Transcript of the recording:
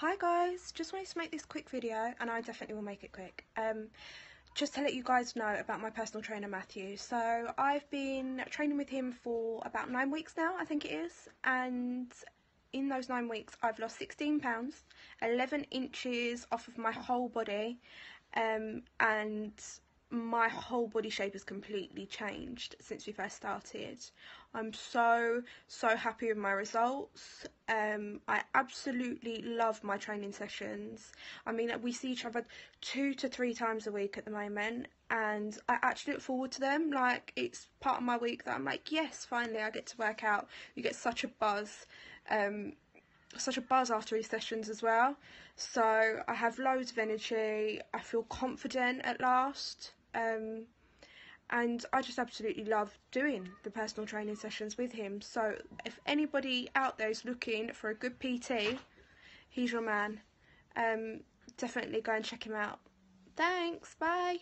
Hi guys, just wanted to make this quick video and I definitely will make it quick. Um, just to let you guys know about my personal trainer Matthew. So I've been training with him for about nine weeks now, I think it is, and in those nine weeks I've lost 16 pounds, 11 inches off of my whole body, um, and my whole body shape has completely changed since we first started. I'm so, so happy with my results. Um, I absolutely love my training sessions. I mean, we see each other two to three times a week at the moment, and I actually look forward to them. Like, it's part of my week that I'm like, yes, finally I get to work out. You get such a buzz. Um, such a buzz after these sessions as well. So I have loads of energy. I feel confident at last. Um, and I just absolutely love doing the personal training sessions with him. So if anybody out there is looking for a good PT, he's your man. Um, definitely go and check him out. Thanks, bye.